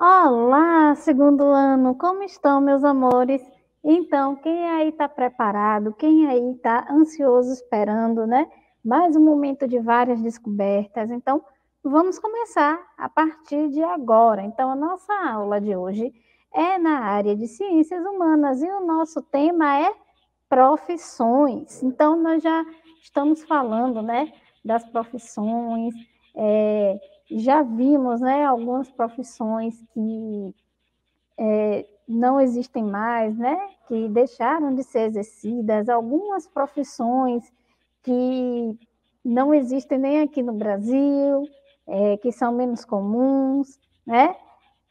Olá, segundo ano, como estão, meus amores? Então, quem aí está preparado? Quem aí está ansioso esperando, né? Mais um momento de várias descobertas. Então, vamos começar a partir de agora. Então, a nossa aula de hoje é na área de ciências humanas e o nosso tema é profissões. Então, nós já estamos falando, né, das profissões. É, já vimos né, algumas profissões que é, não existem mais, né, que deixaram de ser exercidas, algumas profissões que não existem nem aqui no Brasil, é, que são menos comuns, né?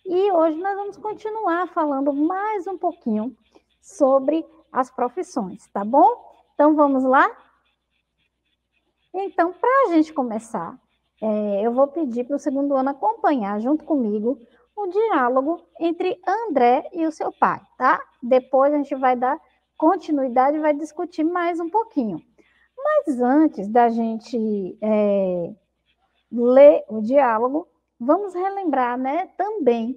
E hoje nós vamos continuar falando mais um pouquinho sobre as profissões, tá bom? Então vamos lá? Então, para a gente começar, é, eu vou pedir para o segundo ano acompanhar junto comigo o diálogo entre André e o seu pai, tá? Depois a gente vai dar continuidade e vai discutir mais um pouquinho. Mas antes da gente é, ler o diálogo, vamos relembrar, né, também,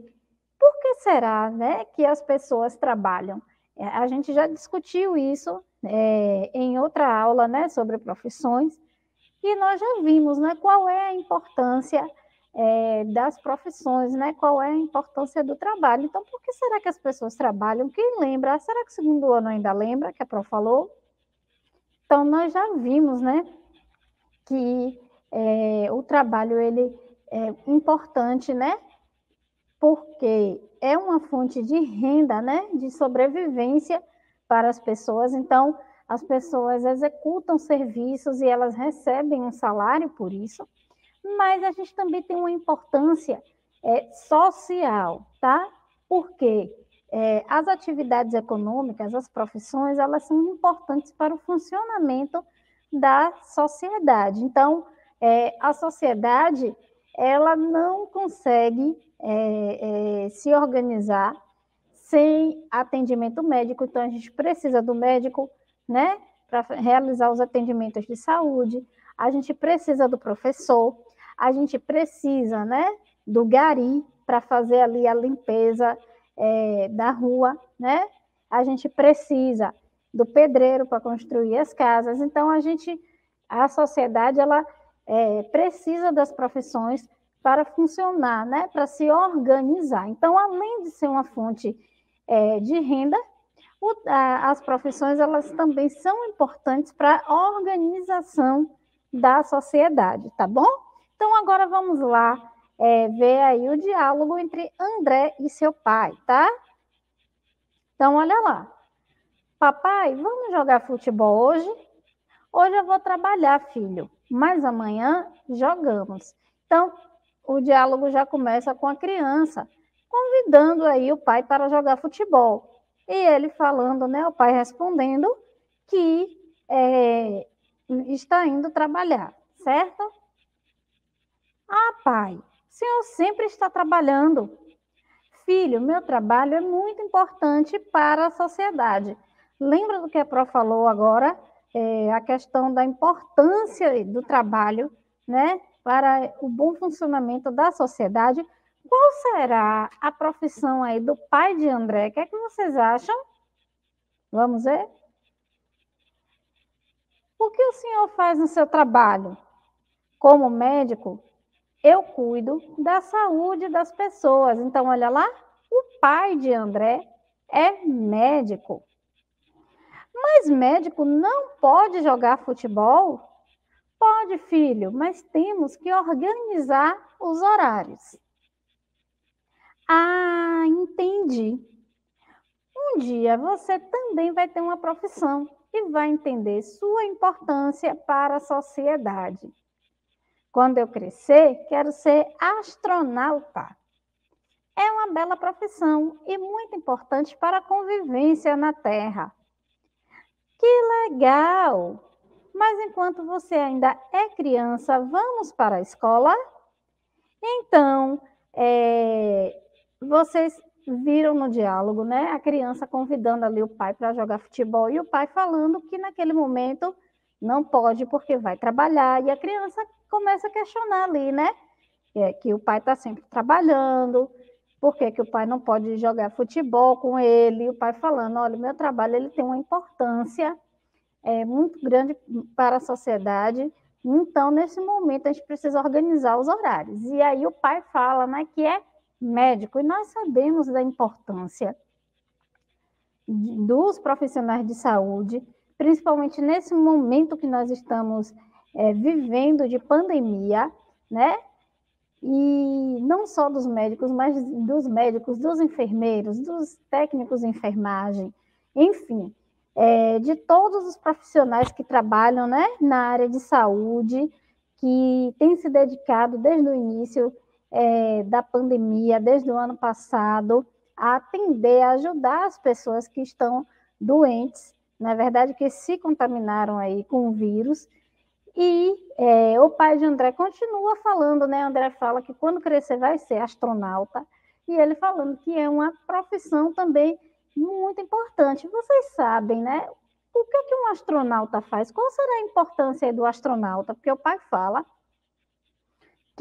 por que será, né, que as pessoas trabalham? É, a gente já discutiu isso é, em outra aula, né, sobre profissões, e nós já vimos né, qual é a importância é, das profissões, né? Qual é a importância do trabalho. Então, por que será que as pessoas trabalham? Quem lembra? Será que o segundo ano ainda lembra que a Pro falou? Então, nós já vimos, né? Que é, o trabalho, ele é importante, né? Porque é uma fonte de renda, né? De sobrevivência para as pessoas. Então, as pessoas executam serviços e elas recebem um salário por isso, mas a gente também tem uma importância é, social, tá? Porque é, as atividades econômicas, as profissões, elas são importantes para o funcionamento da sociedade. Então, é, a sociedade, ela não consegue é, é, se organizar sem atendimento médico, então a gente precisa do médico, né, para realizar os atendimentos de saúde, a gente precisa do professor, a gente precisa, né, do gari para fazer ali a limpeza é, da rua, né? A gente precisa do pedreiro para construir as casas. Então a gente, a sociedade, ela é, precisa das profissões para funcionar, né? Para se organizar. Então, além de ser uma fonte é, de renda, o, a, as profissões elas também são importantes para a organização da sociedade, tá bom? Então agora vamos lá é, ver aí o diálogo entre André e seu pai, tá? Então olha lá. Papai, vamos jogar futebol hoje? Hoje eu vou trabalhar, filho, mas amanhã jogamos. Então, o diálogo já começa com a criança, convidando aí o pai para jogar futebol. E ele falando, né, o pai respondendo que é, está indo trabalhar, certo? Ah, pai, o senhor sempre está trabalhando. Filho, meu trabalho é muito importante para a sociedade. Lembra do que a Pro falou agora? É, a questão da importância do trabalho, né, para o bom funcionamento da sociedade qual será a profissão aí do pai de André? O que é que vocês acham? Vamos ver? O que o senhor faz no seu trabalho? Como médico, eu cuido da saúde das pessoas. Então, olha lá, o pai de André é médico. Mas médico não pode jogar futebol? Pode, filho, mas temos que organizar os horários. Ah, entendi. Um dia você também vai ter uma profissão e vai entender sua importância para a sociedade. Quando eu crescer, quero ser astronauta. É uma bela profissão e muito importante para a convivência na Terra. Que legal! Mas enquanto você ainda é criança, vamos para a escola? Então, é, vocês viram no diálogo, né? A criança convidando ali o pai para jogar futebol e o pai falando que naquele momento não pode porque vai trabalhar e a criança começa a questionar ali, né? É, que o pai está sempre trabalhando por que, que o pai não pode jogar futebol com ele, o pai falando, olha, meu trabalho ele tem uma importância é, muito grande para a sociedade, então, nesse momento, a gente precisa organizar os horários. E aí o pai fala né, que é médico, e nós sabemos da importância dos profissionais de saúde, principalmente nesse momento que nós estamos é, vivendo de pandemia, né? E não só dos médicos, mas dos médicos, dos enfermeiros, dos técnicos de enfermagem, enfim, é, de todos os profissionais que trabalham né, na área de saúde, que têm se dedicado desde o início é, da pandemia, desde o ano passado, a atender, a ajudar as pessoas que estão doentes, na verdade, que se contaminaram aí com o vírus. E é, o pai de André continua falando, né? André fala que quando crescer vai ser astronauta, e ele falando que é uma profissão também muito importante. Vocês sabem, né? O que, é que um astronauta faz? Qual será a importância do astronauta? Porque o pai fala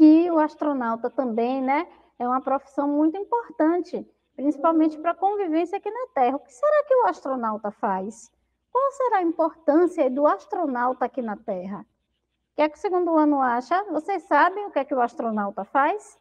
que o astronauta também, né, é uma profissão muito importante, principalmente para a convivência aqui na Terra. O que será que o astronauta faz? Qual será a importância do astronauta aqui na Terra? O que é que o segundo ano acha? Vocês sabem o que é que o astronauta faz?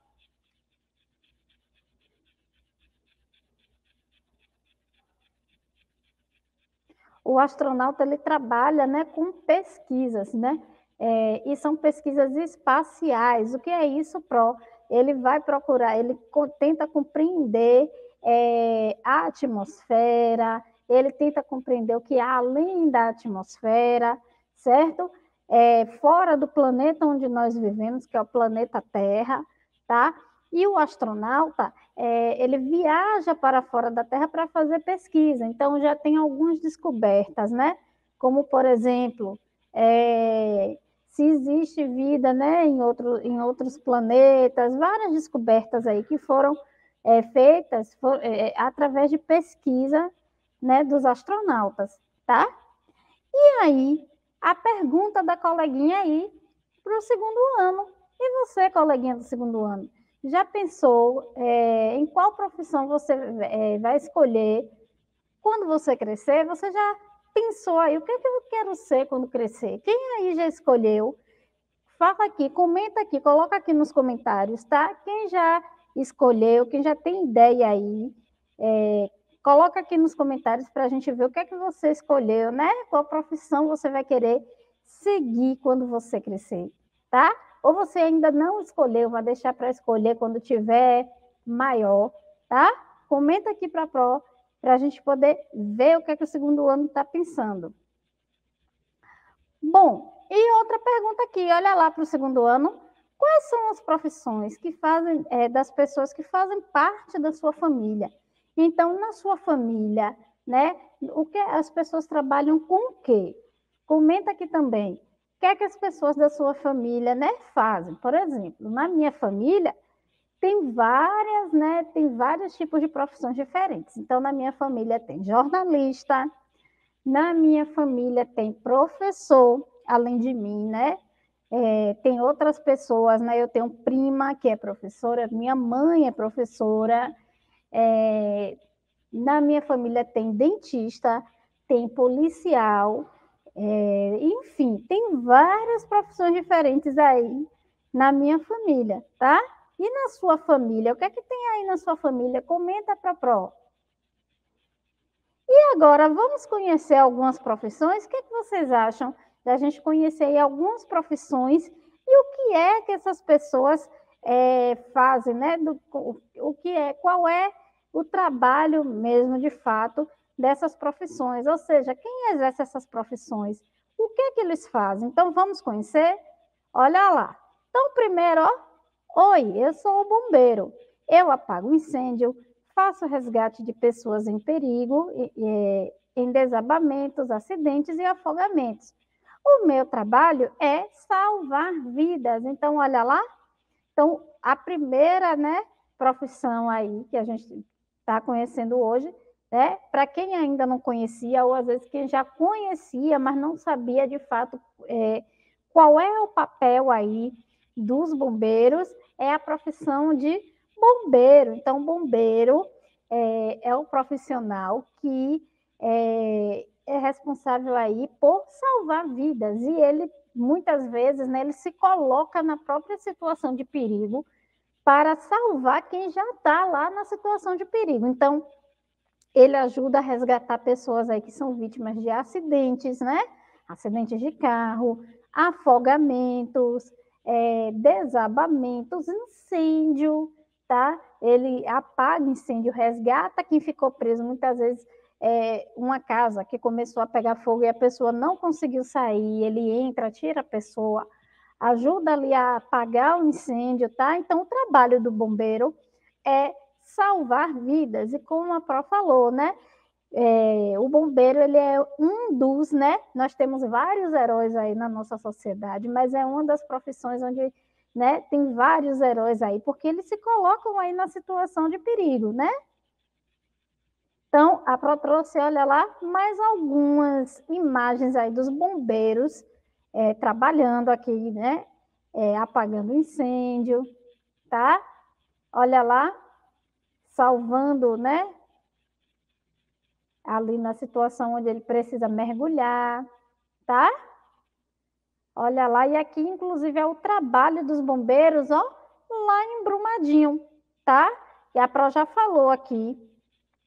o astronauta ele trabalha né, com pesquisas, né? É, e são pesquisas espaciais. O que é isso, Pro? Ele vai procurar, ele tenta compreender é, a atmosfera, ele tenta compreender o que há além da atmosfera, certo? É, fora do planeta onde nós vivemos, que é o planeta Terra, tá? E o astronauta, é, ele viaja para fora da Terra para fazer pesquisa, então já tem algumas descobertas, né? Como, por exemplo, é, se existe vida né, em, outro, em outros planetas, várias descobertas aí que foram é, feitas for, é, através de pesquisa né, dos astronautas, tá? E aí, a pergunta da coleguinha aí para o segundo ano. E você, coleguinha do segundo ano? Já pensou é, em qual profissão você é, vai escolher quando você crescer? Você já pensou aí, o que, é que eu quero ser quando crescer? Quem aí já escolheu? Fala aqui, comenta aqui, coloca aqui nos comentários, tá? Quem já escolheu, quem já tem ideia aí, é, coloca aqui nos comentários para a gente ver o que é que você escolheu, né? Qual profissão você vai querer seguir quando você crescer, tá? ou você ainda não escolheu, vai deixar para escolher quando tiver maior, tá? Comenta aqui para a Pro, para a gente poder ver o que, é que o segundo ano está pensando. Bom, e outra pergunta aqui, olha lá para o segundo ano, quais são as profissões que fazem, é, das pessoas que fazem parte da sua família? Então, na sua família, né, o que as pessoas trabalham com o quê? Comenta aqui também que é que as pessoas da sua família né, fazem. Por exemplo, na minha família tem várias, né, tem vários tipos de profissões diferentes. Então, na minha família tem jornalista, na minha família tem professor, além de mim, né? É, tem outras pessoas, né? Eu tenho prima que é professora, minha mãe é professora, é, na minha família tem dentista, tem policial, é, enfim, tem várias profissões diferentes aí na minha família, tá? E na sua família? O que é que tem aí na sua família? Comenta para Pro. E agora, vamos conhecer algumas profissões? O que, é que vocês acham da gente conhecer aí algumas profissões e o que é que essas pessoas é, fazem, né? Do, o que é, qual é o trabalho mesmo, de fato, dessas profissões, ou seja, quem exerce essas profissões, o que é que eles fazem? Então, vamos conhecer? Olha lá. Então, primeiro, ó, oi, eu sou o bombeiro. Eu apago incêndio, faço resgate de pessoas em perigo, em desabamentos, acidentes e afogamentos. O meu trabalho é salvar vidas. Então, olha lá. Então, a primeira né, profissão aí que a gente está conhecendo hoje né? Para quem ainda não conhecia, ou às vezes quem já conhecia, mas não sabia de fato é, qual é o papel aí dos bombeiros, é a profissão de bombeiro. Então, bombeiro é, é o profissional que é, é responsável aí por salvar vidas e ele muitas vezes né, ele se coloca na própria situação de perigo para salvar quem já está lá na situação de perigo. Então, ele ajuda a resgatar pessoas aí que são vítimas de acidentes, né? Acidentes de carro, afogamentos, é, desabamentos, incêndio, tá? Ele apaga incêndio, resgata quem ficou preso, muitas vezes é, uma casa que começou a pegar fogo e a pessoa não conseguiu sair, ele entra, tira a pessoa, ajuda ali a apagar o incêndio, tá? Então, o trabalho do bombeiro é salvar vidas, e como a Pro falou, né? É, o bombeiro ele é um dos, né? Nós temos vários heróis aí na nossa sociedade, mas é uma das profissões onde né, tem vários heróis aí, porque eles se colocam aí na situação de perigo, né? Então, a Pro trouxe, olha lá, mais algumas imagens aí dos bombeiros é, trabalhando aqui, né? É, apagando incêndio, tá? Olha lá, salvando, né? Ali na situação onde ele precisa mergulhar, tá? Olha lá, e aqui, inclusive, é o trabalho dos bombeiros, ó, lá em Brumadinho, tá? E a Pro já falou aqui,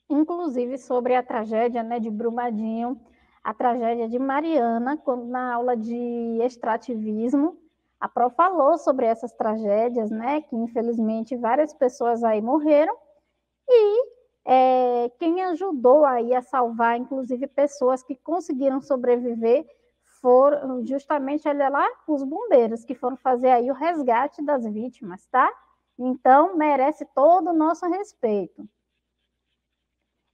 inclusive, sobre a tragédia, né, de Brumadinho, a tragédia de Mariana, quando na aula de extrativismo, a Pro falou sobre essas tragédias, né, que infelizmente várias pessoas aí morreram, e é, quem ajudou aí a salvar, inclusive, pessoas que conseguiram sobreviver foram justamente, olha lá, os bombeiros que foram fazer aí o resgate das vítimas, tá? Então, merece todo o nosso respeito.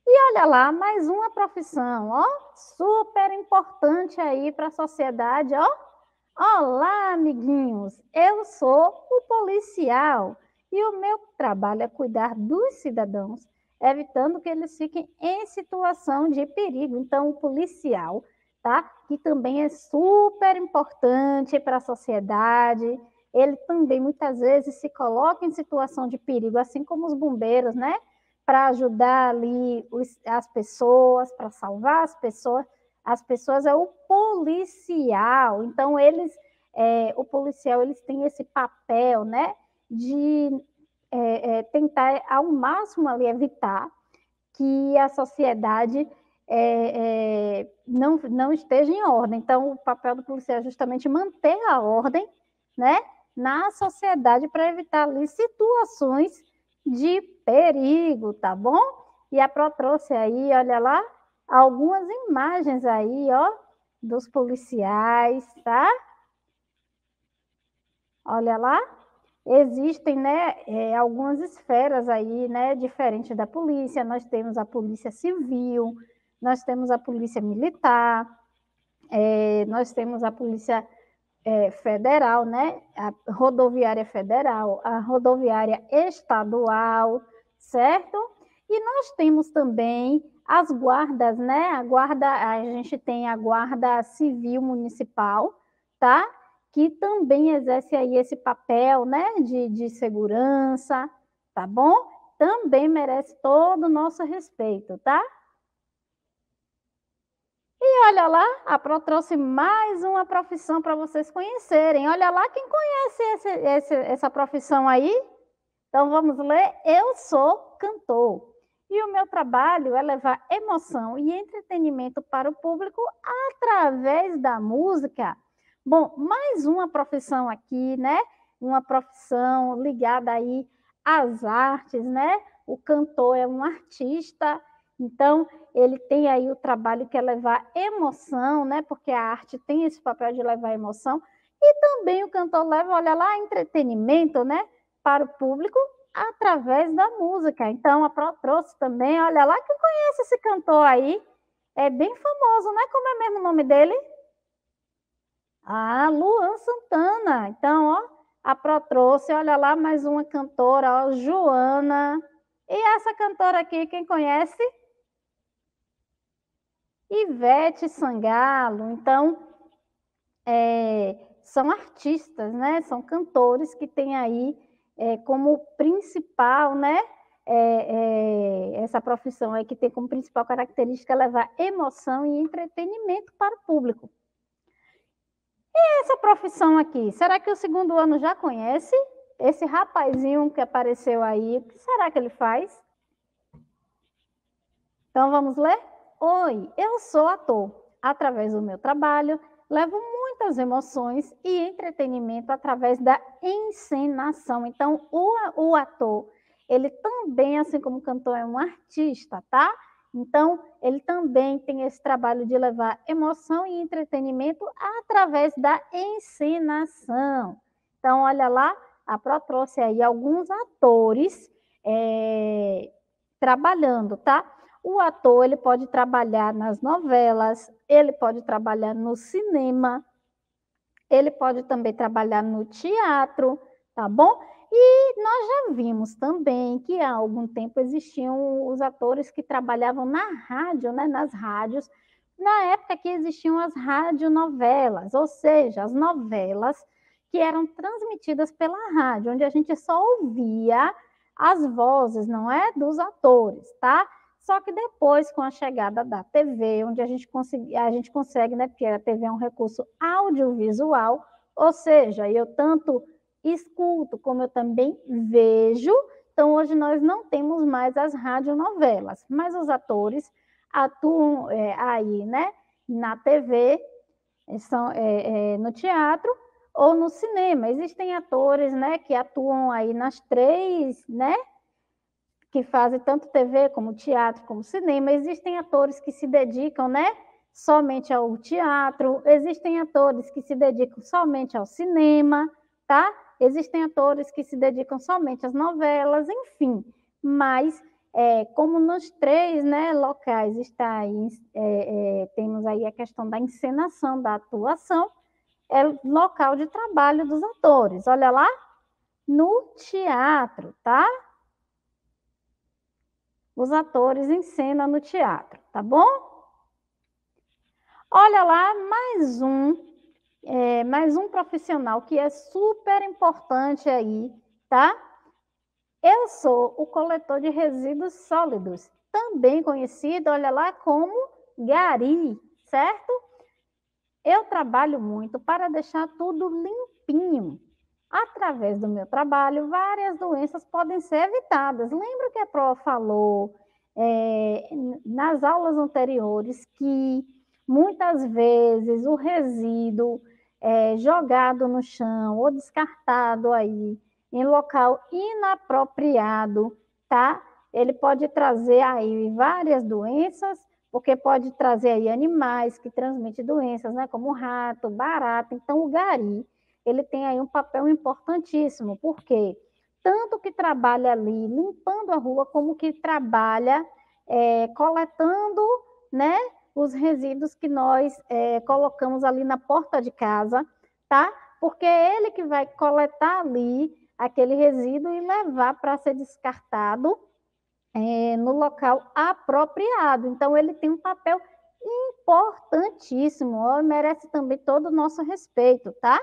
E olha lá, mais uma profissão, ó, super importante aí para a sociedade, ó. Olá, amiguinhos, eu sou o policial. E o meu trabalho é cuidar dos cidadãos, evitando que eles fiquem em situação de perigo. Então, o policial, tá? Que também é super importante para a sociedade. Ele também muitas vezes se coloca em situação de perigo, assim como os bombeiros, né? Para ajudar ali os, as pessoas, para salvar as pessoas. As pessoas é o policial. Então, eles, é, o policial, eles têm esse papel, né? de é, é, tentar ao máximo ali evitar que a sociedade é, é, não, não esteja em ordem. Então, o papel do policial é justamente manter a ordem né, na sociedade para evitar ali situações de perigo, tá bom? E a Pro trouxe aí, olha lá, algumas imagens aí, ó, dos policiais, tá? Olha lá, existem né, é, algumas esferas aí, né, diferentes da polícia. Nós temos a polícia civil, nós temos a polícia militar, é, nós temos a polícia é, federal, né, a rodoviária federal, a rodoviária estadual, certo? E nós temos também as guardas, né? A guarda, a gente tem a guarda civil municipal, tá? Que também exerce aí esse papel né, de, de segurança, tá bom? Também merece todo o nosso respeito, tá? E olha lá, a Pro trouxe mais uma profissão para vocês conhecerem. Olha lá quem conhece esse, esse, essa profissão aí. Então vamos ler. Eu sou cantor. E o meu trabalho é levar emoção e entretenimento para o público através da música Bom, mais uma profissão aqui, né? Uma profissão ligada aí às artes, né? O cantor é um artista, então ele tem aí o trabalho que é levar emoção, né? Porque a arte tem esse papel de levar emoção. E também o cantor leva, olha lá, entretenimento, né? Para o público através da música. Então, a Pro trouxe também, olha lá, quem conhece esse cantor aí? É bem famoso, né? Como é mesmo o nome dele? Ah, Luan Santana. Então, ó, a Pro trouxe, olha lá, mais uma cantora, ó, Joana. E essa cantora aqui, quem conhece? Ivete Sangalo. Então, é, são artistas, né? São cantores que têm aí é, como principal, né? É, é, essa profissão é que tem como principal característica levar emoção e entretenimento para o público. E essa profissão aqui, será que o segundo ano já conhece? Esse rapazinho que apareceu aí, o que será que ele faz? Então vamos ler? Oi, eu sou ator. Através do meu trabalho, levo muitas emoções e entretenimento através da encenação. Então, o, o ator, ele também, assim como o cantor, é um artista, tá? Então, ele também tem esse trabalho de levar emoção e entretenimento através da encenação. Então, olha lá, a Pro trouxe aí alguns atores é, trabalhando, tá? O ator ele pode trabalhar nas novelas, ele pode trabalhar no cinema, ele pode também trabalhar no teatro, tá bom? E nós já vimos também que há algum tempo existiam os atores que trabalhavam na rádio, né, nas rádios, na época que existiam as radionovelas, ou seja, as novelas que eram transmitidas pela rádio, onde a gente só ouvia as vozes, não é, dos atores, tá? Só que depois, com a chegada da TV, onde a gente, consegui, a gente consegue, né, porque a TV é um recurso audiovisual, ou seja, eu tanto escuto, como eu também vejo. Então, hoje nós não temos mais as radionovelas, mas os atores atuam é, aí, né, na TV, são, é, é, no teatro ou no cinema. Existem atores, né, que atuam aí nas três, né, que fazem tanto TV como teatro como cinema. Existem atores que se dedicam, né, somente ao teatro. Existem atores que se dedicam somente ao cinema, tá? Existem atores que se dedicam somente às novelas, enfim. Mas, é, como nos três né, locais está aí, é, é, temos aí a questão da encenação, da atuação, é local de trabalho dos atores. Olha lá, no teatro, tá? Os atores encenam no teatro, tá bom? Olha lá, mais um é, mais um profissional que é super importante aí, tá? Eu sou o coletor de resíduos sólidos, também conhecido, olha lá, como gari, certo? Eu trabalho muito para deixar tudo limpinho. Através do meu trabalho, várias doenças podem ser evitadas. Lembra que a Pro falou é, nas aulas anteriores que muitas vezes o resíduo é, jogado no chão ou descartado aí em local inapropriado, tá? Ele pode trazer aí várias doenças, porque pode trazer aí animais que transmitem doenças, né? Como rato, barata. Então, o gari, ele tem aí um papel importantíssimo, porque tanto que trabalha ali limpando a rua, como que trabalha é, coletando, né? Os resíduos que nós é, colocamos ali na porta de casa, tá? Porque é ele que vai coletar ali aquele resíduo e levar para ser descartado é, no local apropriado. Então, ele tem um papel importantíssimo, ó, merece também todo o nosso respeito, tá?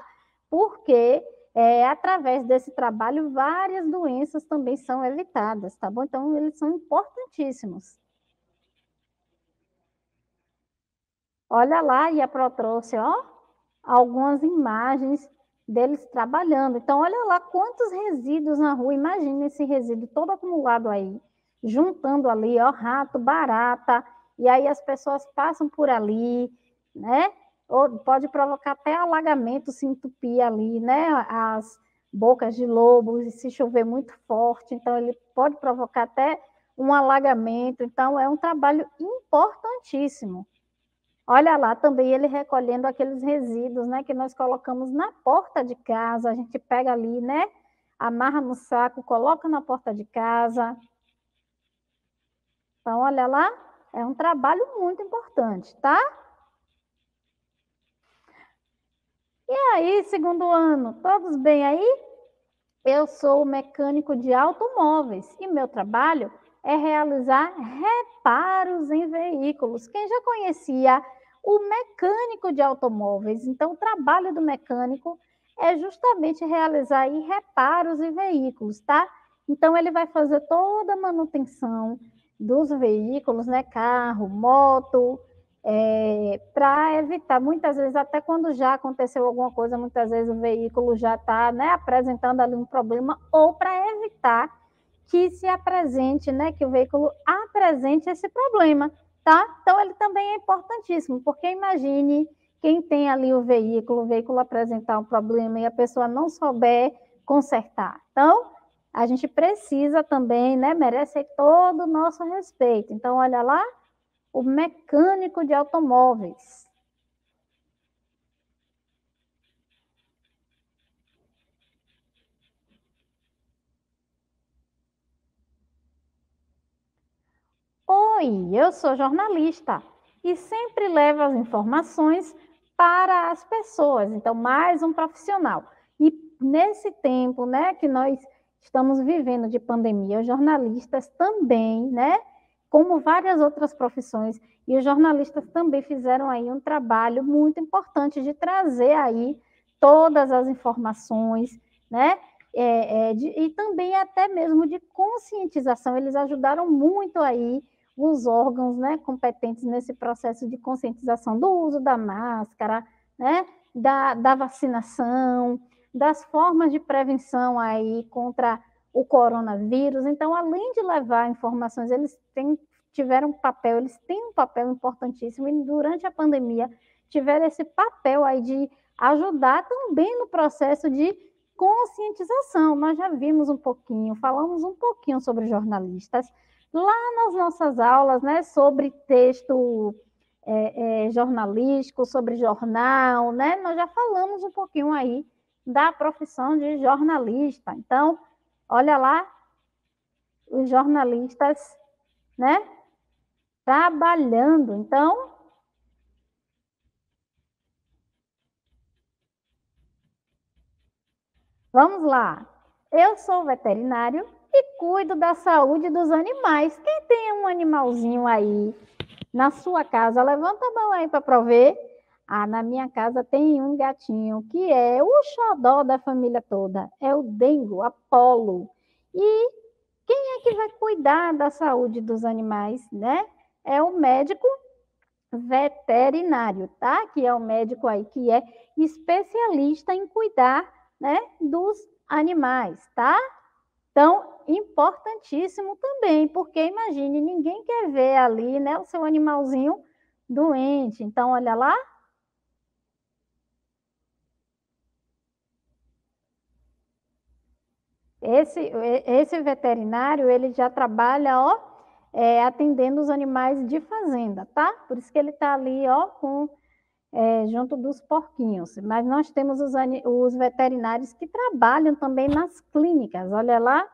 Porque é, através desse trabalho, várias doenças também são evitadas, tá bom? Então, eles são importantíssimos. Olha lá, e a Pro trouxe, ó, algumas imagens deles trabalhando. Então, olha lá quantos resíduos na rua. Imagina esse resíduo todo acumulado aí, juntando ali, ó, rato, barata. E aí as pessoas passam por ali, né? Ou pode provocar até alagamento, se entupir ali, né? As bocas de lobos, e se chover muito forte. Então, ele pode provocar até um alagamento. Então, é um trabalho importantíssimo. Olha lá, também ele recolhendo aqueles resíduos, né, que nós colocamos na porta de casa, a gente pega ali, né, amarra no saco, coloca na porta de casa. Então, olha lá, é um trabalho muito importante, tá? E aí, segundo ano, todos bem aí? Eu sou mecânico de automóveis e meu trabalho é realizar reparos em veículos. Quem já conhecia o mecânico de automóveis? Então, o trabalho do mecânico é justamente realizar reparos em veículos, tá? Então, ele vai fazer toda a manutenção dos veículos, né? Carro, moto, é, para evitar, muitas vezes, até quando já aconteceu alguma coisa, muitas vezes o veículo já está né, apresentando ali um problema, ou para evitar que se apresente, né, que o veículo apresente esse problema, tá? Então, ele também é importantíssimo, porque imagine quem tem ali o veículo, o veículo apresentar um problema e a pessoa não souber consertar. Então, a gente precisa também, né, merece todo o nosso respeito. Então, olha lá, o mecânico de automóveis. Oi, eu sou jornalista e sempre levo as informações para as pessoas. Então, mais um profissional. E nesse tempo, né, que nós estamos vivendo de pandemia, os jornalistas também, né, como várias outras profissões, e os jornalistas também fizeram aí um trabalho muito importante de trazer aí todas as informações, né, é, é, de, e também até mesmo de conscientização, eles ajudaram muito aí os órgãos né, competentes nesse processo de conscientização do uso da máscara, né, da, da vacinação, das formas de prevenção aí contra o coronavírus. Então, além de levar informações, eles têm, tiveram um papel, eles têm um papel importantíssimo e durante a pandemia tiveram esse papel aí de ajudar também no processo de conscientização. Nós já vimos um pouquinho, falamos um pouquinho sobre jornalistas, lá nas nossas aulas, né, sobre texto é, é, jornalístico, sobre jornal, né, nós já falamos um pouquinho aí da profissão de jornalista. Então, olha lá, os jornalistas, né, trabalhando. Então, vamos lá. Eu sou veterinário e cuido da saúde dos animais. Quem tem um animalzinho aí na sua casa, levanta a mão aí para prover. Ah, na minha casa tem um gatinho que é o xodó da família toda. É o Dengo, Apolo. E quem é que vai cuidar da saúde dos animais, né? É o médico veterinário, tá? Que é o médico aí que é especialista em cuidar, né, dos animais, tá? Então, importantíssimo também, porque imagine, ninguém quer ver ali, né, o seu animalzinho doente. Então, olha lá. Esse, esse veterinário, ele já trabalha, ó, é, atendendo os animais de fazenda, tá? Por isso que ele está ali, ó, com, é, junto dos porquinhos. Mas nós temos os, os veterinários que trabalham também nas clínicas. Olha lá,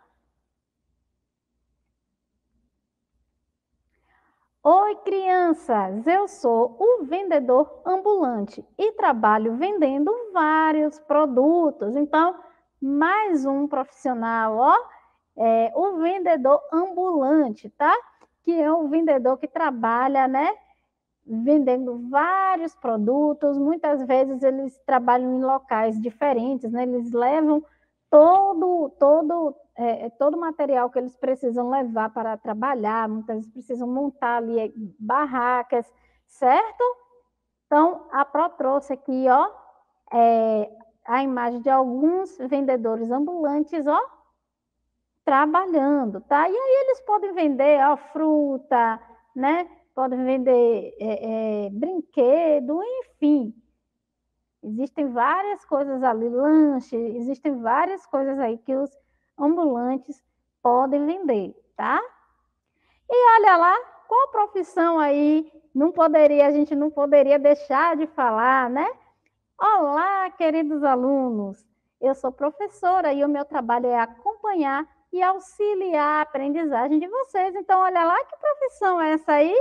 Oi, crianças! Eu sou o vendedor ambulante e trabalho vendendo vários produtos. Então, mais um profissional, ó, é o vendedor ambulante, tá? Que é o vendedor que trabalha, né? Vendendo vários produtos. Muitas vezes eles trabalham em locais diferentes, né? Eles levam todo, todo é, é, todo material que eles precisam levar para trabalhar, muitas vezes precisam montar ali é, barracas, certo? Então, a Pro trouxe aqui, ó, é, a imagem de alguns vendedores ambulantes, ó, trabalhando, tá? E aí eles podem vender, ó, fruta, né? Podem vender é, é, brinquedo, enfim. Existem várias coisas ali, lanche, existem várias coisas aí que os ambulantes podem vender, tá? E olha lá, qual profissão aí não poderia, a gente não poderia deixar de falar, né? Olá, queridos alunos. Eu sou professora e o meu trabalho é acompanhar e auxiliar a aprendizagem de vocês. Então, olha lá que profissão é essa aí?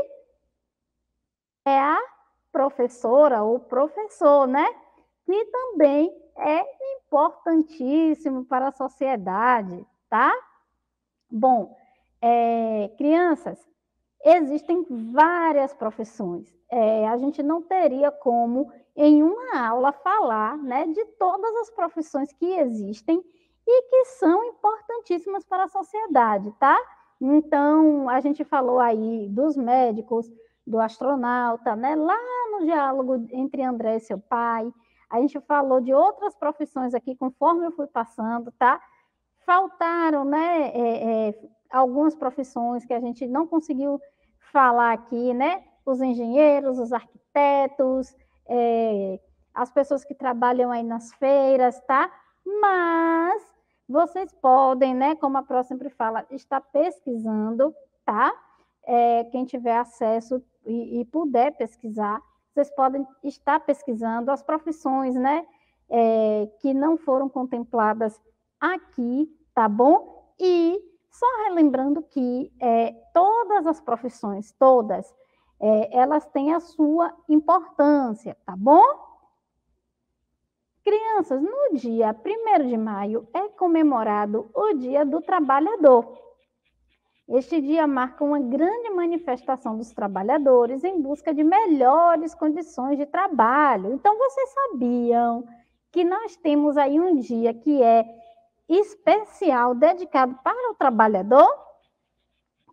É a professora ou professor, né? Que também é importantíssimo para a sociedade, tá? Bom, é, crianças, existem várias profissões. é, a gente não teria como, em uma aula, falar né, de todas as profissões que existem e que são importantíssimas para a sociedade, tá? Então, a gente falou aí dos médicos, do astronauta, né? Lá no diálogo entre André e seu pai. A gente falou de outras profissões aqui, conforme eu fui passando, tá? Faltaram, né? É, é, algumas profissões que a gente não conseguiu falar aqui, né? Os engenheiros, os arquitetos, é, as pessoas que trabalham aí nas feiras, tá? Mas vocês podem, né? Como a Pro sempre fala, estar pesquisando, tá? É, quem tiver acesso e, e, puder pesquisar, vocês podem estar pesquisando as profissões, né? É, que não foram contempladas aqui, tá bom? E só relembrando que é, todas as profissões, todas, é, elas têm a sua importância, tá bom? Crianças, no dia 1 de maio é comemorado o Dia do Trabalhador. Este dia marca uma grande manifestação dos trabalhadores em busca de melhores condições de trabalho. Então, vocês sabiam que nós temos aí um dia que é especial dedicado para o trabalhador?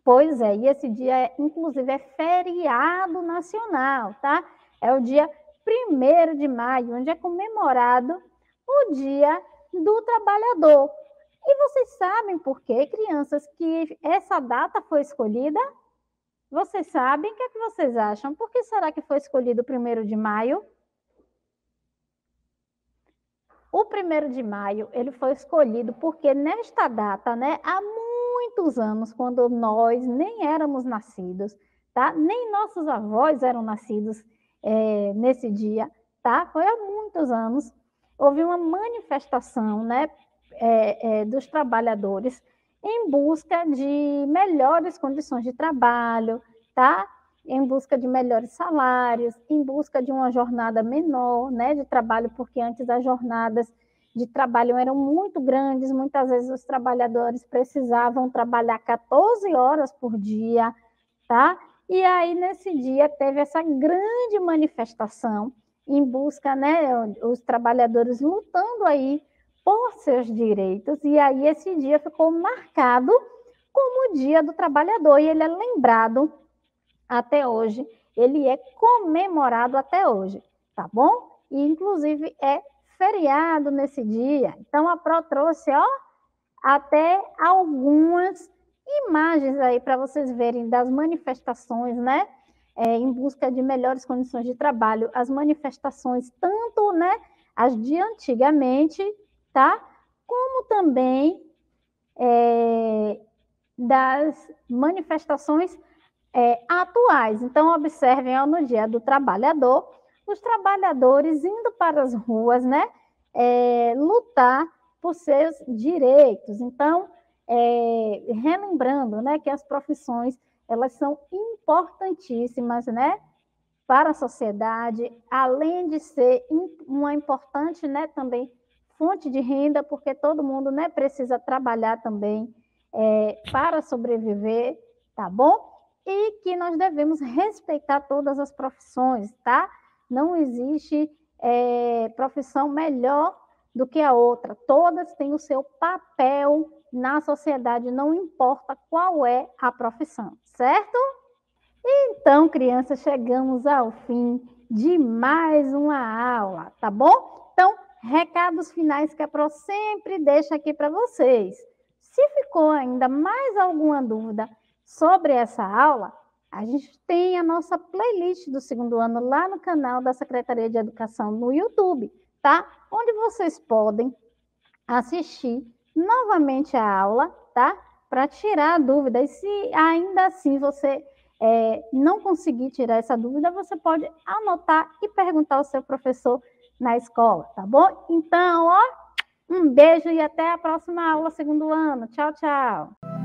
Pois é, e esse dia, é, inclusive, é feriado nacional, tá? É o dia 1 de maio, onde é comemorado o Dia do Trabalhador. E vocês sabem por que, crianças, que essa data foi escolhida? Vocês sabem? O que é que vocês acham? Por que será que foi escolhido o 1 de maio? O 1 de maio, ele foi escolhido porque nesta data, né, há muitos anos, quando nós nem éramos nascidos, tá? Nem nossos avós eram nascidos é, nesse dia, tá? Foi há muitos anos. Houve uma manifestação, né, é, é, dos trabalhadores em busca de melhores condições de trabalho, tá? em busca de melhores salários, em busca de uma jornada menor, né, de trabalho, porque antes as jornadas de trabalho eram muito grandes, muitas vezes os trabalhadores precisavam trabalhar 14 horas por dia, tá? E aí nesse dia teve essa grande manifestação em busca, né, os trabalhadores lutando aí por seus direitos, e aí esse dia ficou marcado como o Dia do Trabalhador, e ele é lembrado até hoje, ele é comemorado até hoje, tá bom? E inclusive é feriado nesse dia. Então a Pro trouxe, ó, até algumas imagens aí para vocês verem das manifestações, né? É, em busca de melhores condições de trabalho, as manifestações, tanto, né, as de antigamente, tá? Como também é, das manifestações é, atuais. Então, observem ó, no dia do trabalhador, os trabalhadores indo para as ruas, né, é, lutar por seus direitos. Então, é, relembrando, né, que as profissões elas são importantíssimas, né, para a sociedade, além de ser uma importante, né, também fonte de renda, porque todo mundo, né, precisa trabalhar também é, para sobreviver, tá bom? e que nós devemos respeitar todas as profissões, tá? Não existe é, profissão melhor do que a outra. Todas têm o seu papel na sociedade, não importa qual é a profissão, certo? Então, crianças, chegamos ao fim de mais uma aula, tá bom? Então, recados finais que a Pro sempre deixa aqui para vocês. Se ficou ainda mais alguma dúvida, sobre essa aula, a gente tem a nossa playlist do segundo ano lá no canal da Secretaria de Educação no YouTube, tá? Onde vocês podem assistir novamente a aula, tá? Para tirar a dúvida. E se ainda assim você é, não conseguir tirar essa dúvida, você pode anotar e perguntar ao seu professor na escola, tá bom? Então, ó, um beijo e até a próxima aula, segundo ano. Tchau, tchau.